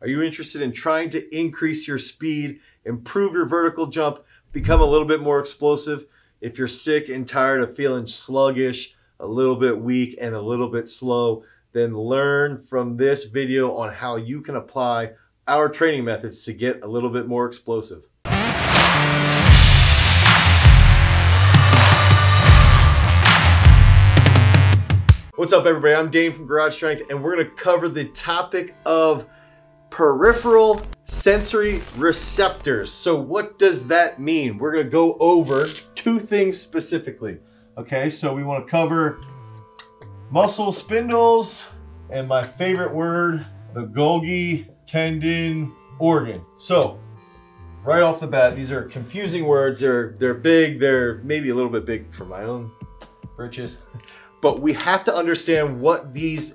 Are you interested in trying to increase your speed, improve your vertical jump, become a little bit more explosive? If you're sick and tired of feeling sluggish, a little bit weak, and a little bit slow, then learn from this video on how you can apply our training methods to get a little bit more explosive. What's up everybody? I'm Dane from Garage Strength and we're gonna cover the topic of peripheral sensory receptors. So what does that mean? We're gonna go over two things specifically. Okay, so we wanna cover muscle spindles and my favorite word, the Golgi tendon organ. So right off the bat, these are confusing words. They're, they're big, they're maybe a little bit big for my own britches, but we have to understand what these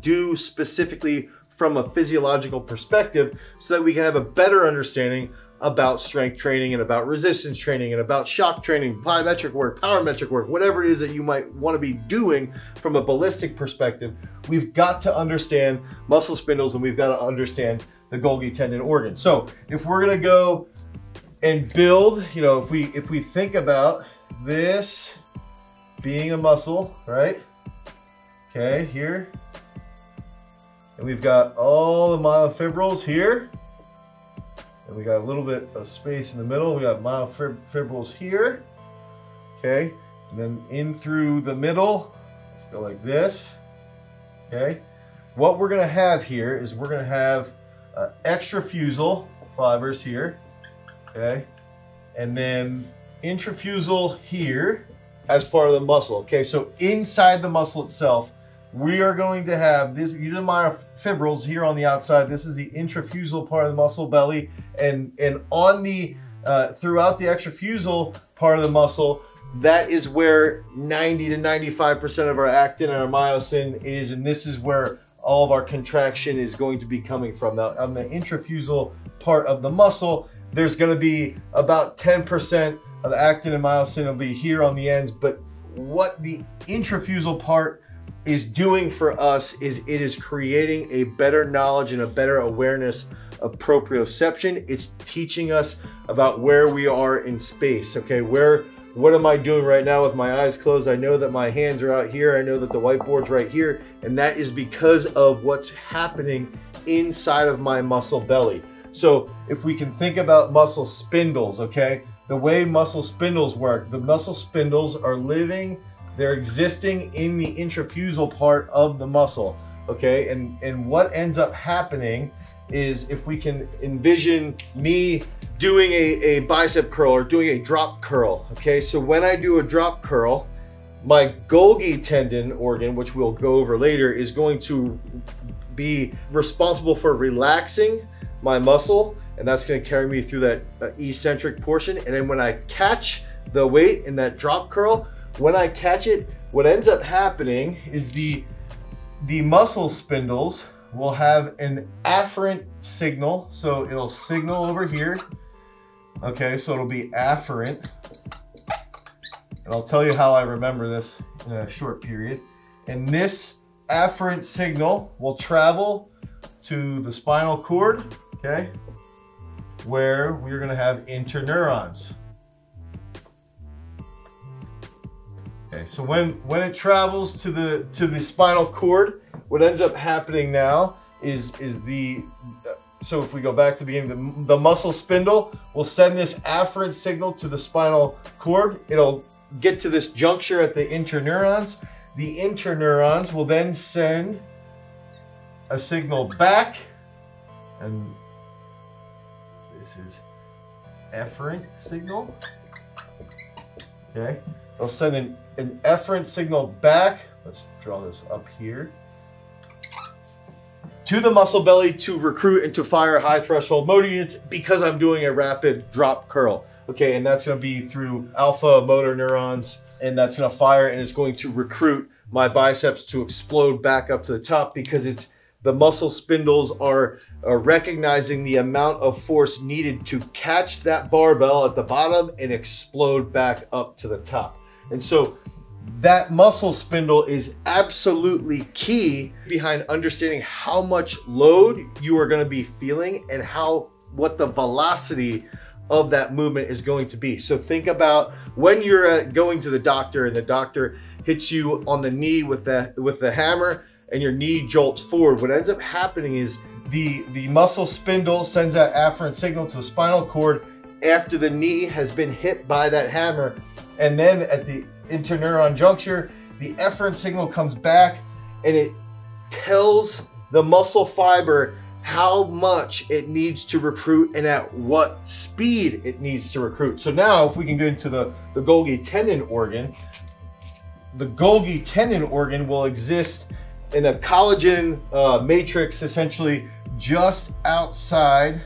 do specifically from a physiological perspective so that we can have a better understanding about strength training and about resistance training and about shock training, plyometric work, power metric work, whatever it is that you might want to be doing from a ballistic perspective, we've got to understand muscle spindles and we've got to understand the Golgi tendon organ. So if we're going to go and build, you know, if we if we think about this being a muscle, right? Okay, here, and we've got all the myofibrils here. And we got a little bit of space in the middle. We got myofibrils here. Okay. And then in through the middle. Let's go like this. Okay. What we're going to have here is we're going to have uh, extrafusal fibers here. Okay. And then intrafusal here as part of the muscle. Okay. So inside the muscle itself, we are going to have this, these are my fibrils here on the outside. This is the intrafusal part of the muscle belly. And, and on the, uh, throughout the extrafusal part of the muscle, that is where 90 to 95% of our actin and our myosin is. And this is where all of our contraction is going to be coming from. Now on the intrafusal part of the muscle, there's gonna be about 10% of the actin and myosin will be here on the ends, but what the intrafusal part is doing for us is it is creating a better knowledge and a better awareness of proprioception. It's teaching us about where we are in space, okay? Where, what am I doing right now with my eyes closed? I know that my hands are out here. I know that the whiteboard's right here. And that is because of what's happening inside of my muscle belly. So if we can think about muscle spindles, okay? The way muscle spindles work, the muscle spindles are living they're existing in the intrafusal part of the muscle, okay? And, and what ends up happening is if we can envision me doing a, a bicep curl or doing a drop curl, okay? So when I do a drop curl, my Golgi tendon organ, which we'll go over later, is going to be responsible for relaxing my muscle, and that's gonna carry me through that uh, eccentric portion. And then when I catch the weight in that drop curl, when I catch it, what ends up happening is the, the muscle spindles will have an afferent signal. So it'll signal over here. Okay, so it'll be afferent. And I'll tell you how I remember this in a short period. And this afferent signal will travel to the spinal cord, okay, where we're gonna have interneurons. Okay, so when, when it travels to the, to the spinal cord, what ends up happening now is, is the, so if we go back to the beginning, the, the muscle spindle will send this afferent signal to the spinal cord. It'll get to this juncture at the interneurons. The interneurons will then send a signal back, and this is efferent signal. Okay, they'll send an an efferent signal back. Let's draw this up here. To the muscle belly to recruit and to fire high threshold motor units because I'm doing a rapid drop curl. Okay, and that's gonna be through alpha motor neurons and that's gonna fire and it's going to recruit my biceps to explode back up to the top because it's the muscle spindles are, are recognizing the amount of force needed to catch that barbell at the bottom and explode back up to the top. And so that muscle spindle is absolutely key behind understanding how much load you are gonna be feeling and how what the velocity of that movement is going to be. So think about when you're uh, going to the doctor and the doctor hits you on the knee with the with the hammer and your knee jolts forward. What ends up happening is the the muscle spindle sends that afferent signal to the spinal cord after the knee has been hit by that hammer and then at the interneuron juncture, the efferent signal comes back and it tells the muscle fiber how much it needs to recruit and at what speed it needs to recruit. So now if we can get into the, the Golgi tendon organ, the Golgi tendon organ will exist in a collagen uh, matrix essentially just outside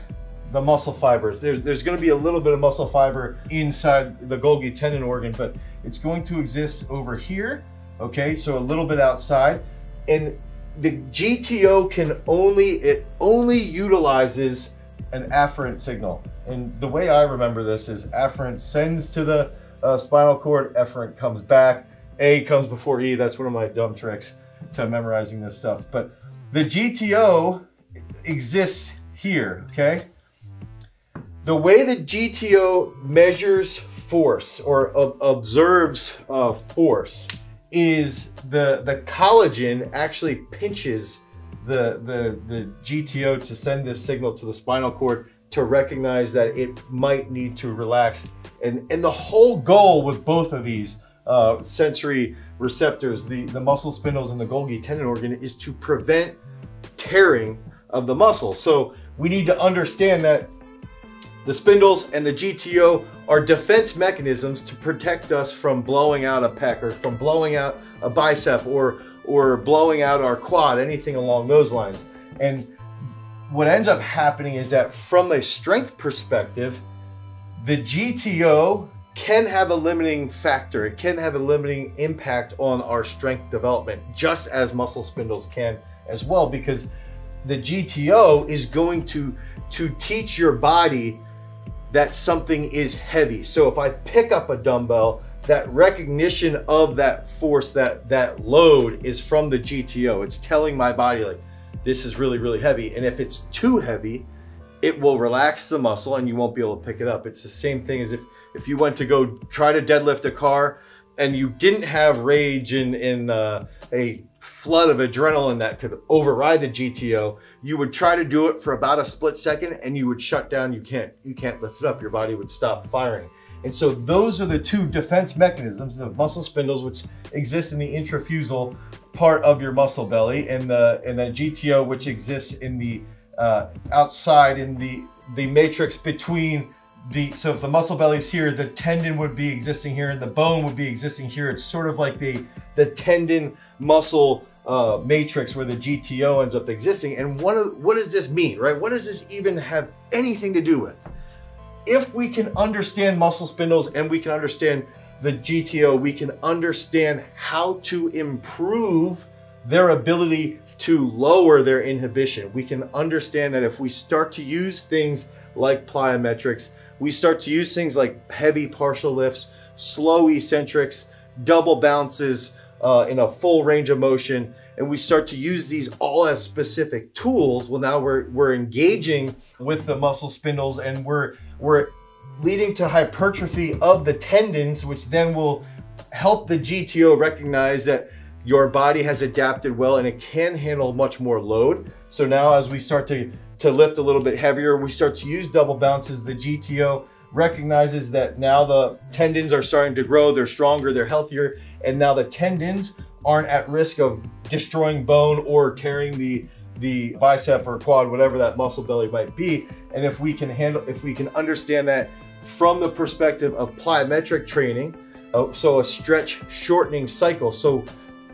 the muscle fibers. There's, there's gonna be a little bit of muscle fiber inside the Golgi tendon organ, but it's going to exist over here, okay? So a little bit outside. And the GTO can only, it only utilizes an afferent signal. And the way I remember this is afferent sends to the uh, spinal cord, efferent comes back, A comes before E. That's one of my dumb tricks to memorizing this stuff. But the GTO exists here, okay? The way the GTO measures force or uh, observes uh, force is the, the collagen actually pinches the, the, the GTO to send this signal to the spinal cord to recognize that it might need to relax. And, and the whole goal with both of these uh, sensory receptors, the, the muscle spindles and the Golgi tendon organ is to prevent tearing of the muscle. So we need to understand that the spindles and the GTO are defense mechanisms to protect us from blowing out a pec or from blowing out a bicep or, or blowing out our quad, anything along those lines. And what ends up happening is that from a strength perspective, the GTO can have a limiting factor. It can have a limiting impact on our strength development, just as muscle spindles can as well, because the GTO is going to, to teach your body that something is heavy. So if I pick up a dumbbell, that recognition of that force, that, that load is from the GTO. It's telling my body like, this is really, really heavy. And if it's too heavy, it will relax the muscle and you won't be able to pick it up. It's the same thing as if, if you went to go try to deadlift a car and you didn't have rage in, in uh, a flood of adrenaline that could override the GTO, you would try to do it for about a split second and you would shut down. You can't, you can't lift it up. Your body would stop firing. And so those are the two defense mechanisms, the muscle spindles, which exist in the intrafusal part of your muscle belly and the, and the GTO, which exists in the uh, outside in the, the matrix between the, so if the muscle belly's here, the tendon would be existing here and the bone would be existing here. It's sort of like the, the tendon muscle uh, matrix where the GTO ends up existing. And what, what does this mean, right? What does this even have anything to do with? If we can understand muscle spindles and we can understand the GTO, we can understand how to improve their ability to lower their inhibition. We can understand that if we start to use things like plyometrics, we start to use things like heavy partial lifts, slow eccentrics, double bounces uh, in a full range of motion, and we start to use these all as specific tools, well now we're, we're engaging with the muscle spindles and we're, we're leading to hypertrophy of the tendons, which then will help the GTO recognize that your body has adapted well and it can handle much more load. So now as we start to to lift a little bit heavier. We start to use double bounces. The GTO recognizes that now the tendons are starting to grow, they're stronger, they're healthier, and now the tendons aren't at risk of destroying bone or tearing the the bicep or quad, whatever that muscle belly might be. And if we can handle, if we can understand that from the perspective of plyometric training, uh, so a stretch shortening cycle. So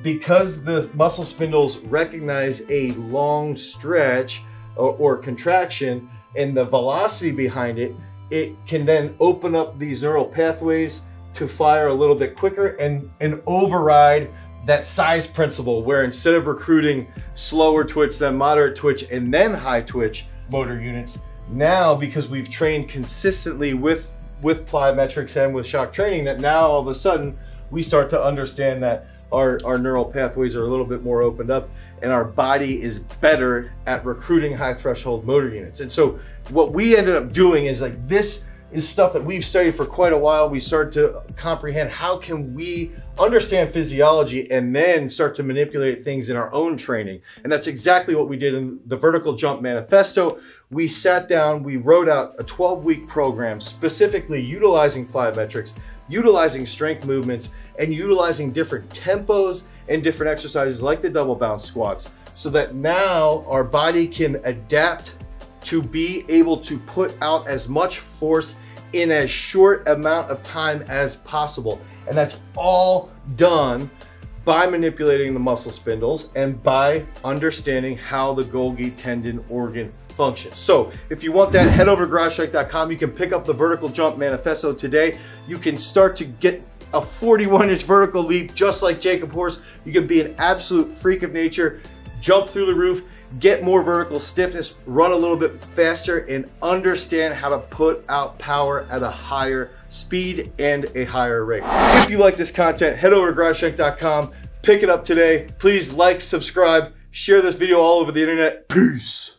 because the muscle spindles recognize a long stretch, or, or contraction and the velocity behind it, it can then open up these neural pathways to fire a little bit quicker and, and override that size principle where instead of recruiting slower twitch, then moderate twitch, and then high twitch motor units, now because we've trained consistently with, with plyometrics and with shock training, that now all of a sudden we start to understand that our, our neural pathways are a little bit more opened up and our body is better at recruiting high threshold motor units. And so what we ended up doing is like this is stuff that we've studied for quite a while. We start to comprehend how can we understand physiology and then start to manipulate things in our own training. And that's exactly what we did in the Vertical Jump Manifesto. We sat down, we wrote out a 12 week program specifically utilizing plyometrics, utilizing strength movements, and utilizing different tempos and different exercises like the double bounce squats so that now our body can adapt to be able to put out as much force in as short amount of time as possible. And that's all done by manipulating the muscle spindles and by understanding how the Golgi tendon organ functions. So if you want that, head over to garagestrength.com. You can pick up the vertical jump manifesto today. You can start to get a 41 inch vertical leap just like Jacob Horse. You can be an absolute freak of nature, jump through the roof, get more vertical stiffness, run a little bit faster, and understand how to put out power at a higher speed and a higher rate. If you like this content, head over to garagestrength.com, pick it up today. Please like, subscribe, share this video all over the internet. Peace.